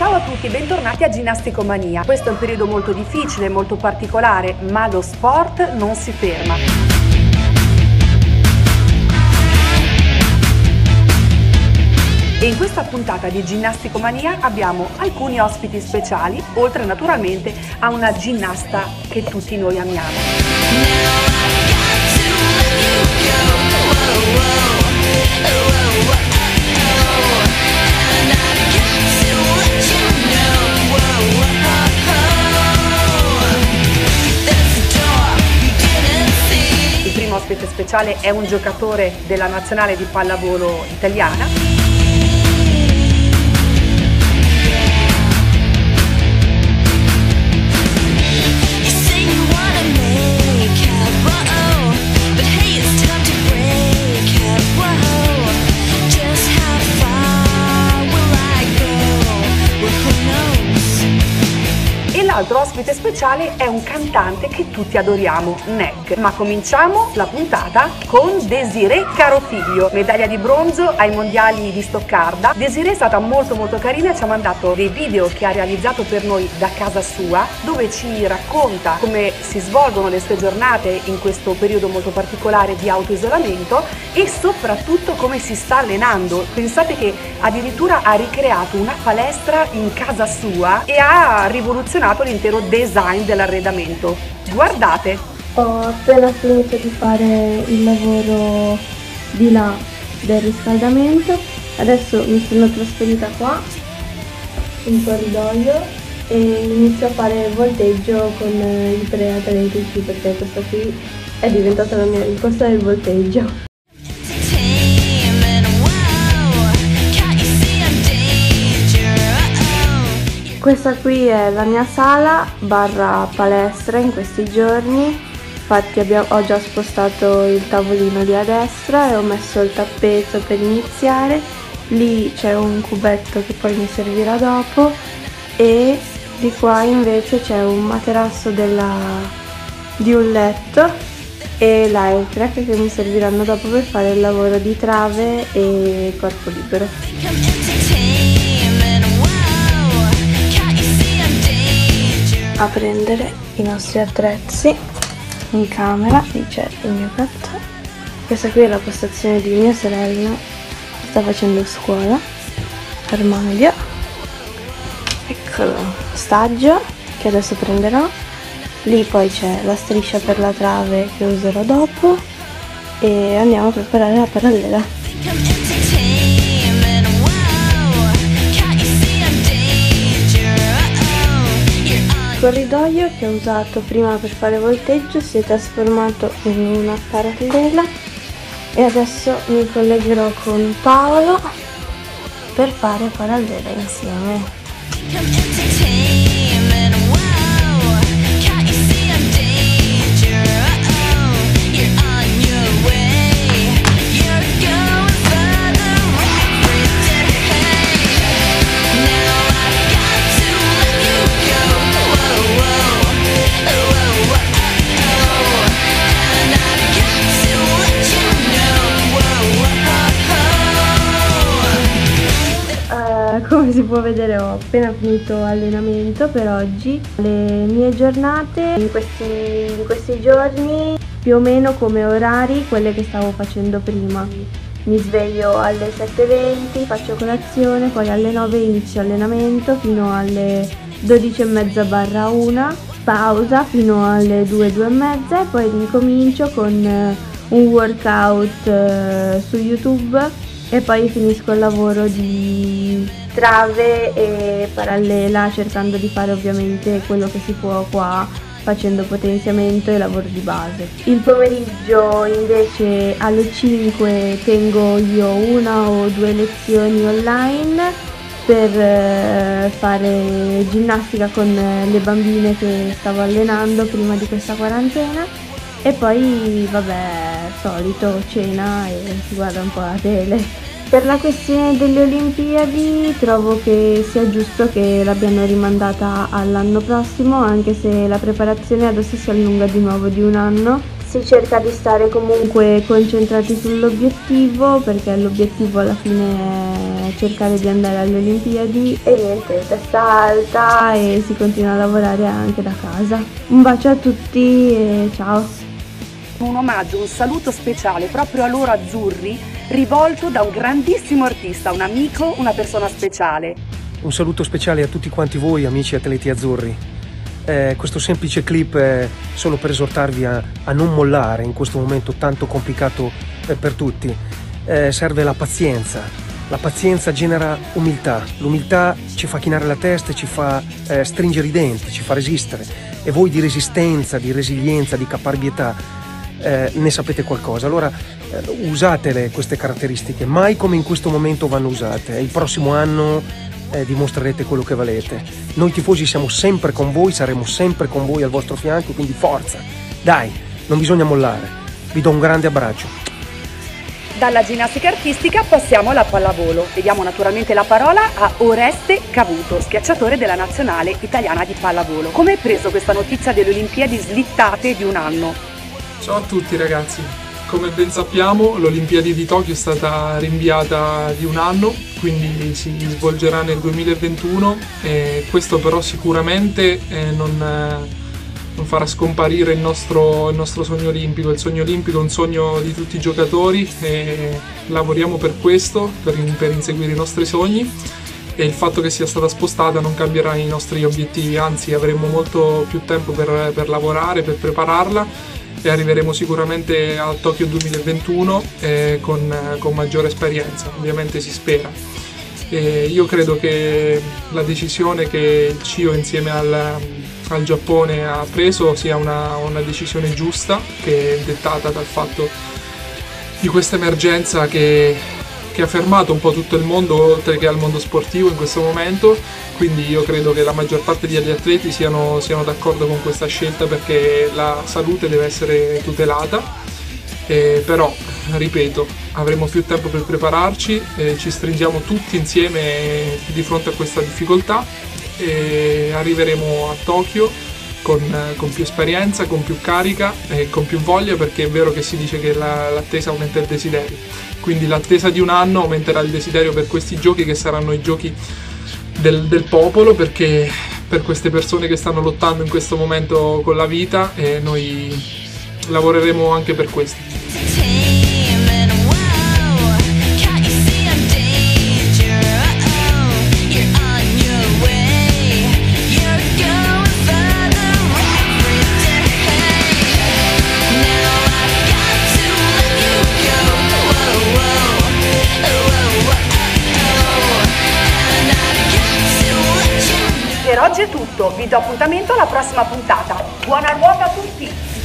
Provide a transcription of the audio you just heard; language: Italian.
Ciao a tutti, bentornati a Ginnasticomania. Questo è un periodo molto difficile, molto particolare, ma lo sport non si ferma. E in questa puntata di Ginnasticomania abbiamo alcuni ospiti speciali, oltre naturalmente a una ginnasta che tutti noi amiamo. Ospite speciale è un giocatore della nazionale di pallavolo italiana. L'altro ospite speciale è un cantante che tutti adoriamo, Neck. Ma cominciamo la puntata con Desiree Carofiglio, medaglia di bronzo ai mondiali di Stoccarda. Desiree è stata molto molto carina e ci ha mandato dei video che ha realizzato per noi da casa sua, dove ci racconta come si svolgono le sue giornate in questo periodo molto particolare di autoisolamento e soprattutto come si sta allenando. Pensate che addirittura ha ricreato una palestra in casa sua e ha rivoluzionato l'intero design dell'arredamento. Guardate! Ho appena finito di fare il lavoro di là del riscaldamento, adesso mi sono trasferita qua in corridoio e inizio a fare il volteggio con i preatletici perché questa qui è diventata la mia risposta del volteggio. Questa qui è la mia sala barra palestra in questi giorni. Infatti abbia- ho già spostato il tavolino lì a destra e ho messo il tappeto per iniziare. Lì c'è un cubetto che poi mi servirà dopo e di qua invece c'è un materasso della- di un letto e l'Airtrack che mi serviranno dopo per fare il lavoro di trave e corpo libero. A prendere i nostri attrezzi in camera, lì c'è il mio gatto. Questa qui è la postazione di mia sorella, sta facendo scuola, armadio, eccolo, stagio che adesso prenderò, lì poi c'è la striscia per la trave che userò dopo e andiamo a preparare la parallela. Corridoio che ho usato prima per fare volteggio si è trasformato in una parallela e adesso mi collegherò con Paolo per fare parallela insieme. Come si può vedere ho appena finito allenamento per oggi. Le mie giornate in questi, in questi giorni più o meno come orari quelle che stavo facendo prima. Mi sveglio alle 7.20, faccio colazione, poi alle 9 inizio allenamento fino alle 12.30 barra 1, pausa fino alle 2, 2 e poi ricomincio con un workout eh, su YouTube e poi finisco il lavoro di trave e parallela cercando di fare ovviamente quello che si può qua facendo potenziamento e lavoro di base. Il pomeriggio invece alle 5 tengo io una o due lezioni online per eh, fare ginnastica con eh, le bambine che stavo allenando prima di questa quarantena e poi vabbè solito cena e si guarda un po' la tele. Per la questione delle Olimpiadi trovo che sia giusto che l'abbiano rimandata all'anno prossimo, anche se la preparazione adesso si allunga di nuovo di un anno. Si cerca di stare comunque concentrati sull'obiettivo perché l'obiettivo alla fine è cercare di andare alle Olimpiadi e niente, testa alta e si continua a lavorare anche da casa. Un bacio a tutti e ciao! Un omaggio, un saluto speciale proprio a loro azzurri, rivolto da un grandissimo artista, un amico, una persona speciale. Un saluto speciale a tutti quanti voi, amici atleti azzurri. Eh, questo semplice clip è solo per esortarvi a, a non mollare in questo momento tanto complicato eh, per tutti. Eh, serve la pazienza. La pazienza genera umiltà. L'umiltà ci fa chinare la testa, ci fa eh, stringere i denti, ci fa resistere. E voi di resistenza, di resilienza, di caparbietà eh, ne sapete qualcosa. Allora eh, usatele queste caratteristiche, mai come in questo momento vanno usate. Il prossimo anno eh, dimostrerete quello che valete. Noi tifosi siamo sempre con voi, saremo sempre con voi al vostro fianco, quindi forza. Dai, non bisogna mollare. Vi do un grande abbraccio. Dalla ginnastica artistica passiamo alla pallavolo e diamo naturalmente la parola a Oreste Cavuto, schiacciatore della nazionale italiana di pallavolo. Come hai preso questa notizia delle Olimpiadi slittate di un anno? Ciao a tutti ragazzi, come ben sappiamo l'Olimpiadi di Tokyo è stata rinviata di un anno, quindi si svolgerà nel 2021 e questo però sicuramente eh, non, eh, non farà scomparire il nostro, il nostro sogno olimpico. Il sogno olimpico è un sogno di tutti i giocatori e lavoriamo per questo, per, per inseguire i nostri sogni. E il fatto che sia stata spostata non cambierà i nostri obiettivi, anzi avremo molto più tempo per, per lavorare, per prepararla e arriveremo sicuramente a Tokyo 2021 eh, con, con maggiore esperienza, ovviamente si spera. E io credo che la decisione che il CIO insieme al, al Giappone ha preso sia una, una decisione giusta, che è dettata dal fatto di questa emergenza che, che ha fermato un po' tutto il mondo, oltre che al mondo sportivo in questo momento. Quindi io credo che la maggior parte degli atleti siano, siano d'accordo con questa scelta perché la salute deve essere tutelata. Eh, però, ripeto, avremo più tempo per prepararci, eh, ci stringiamo tutti insieme di fronte a questa difficoltà e arriveremo a Tokyo con, con più esperienza, con più carica e con più voglia perché è vero che si dice che la- l'attesa aumenta il desiderio. Quindi l'attesa di un anno aumenterà il desiderio per questi giochi che saranno i giochi del, del popolo perché per queste persone che stanno lottando in questo momento con la vita e noi lavoreremo anche per questo. Oggi è tutto, vi do appuntamento alla prossima puntata. Buona ruota a tutti!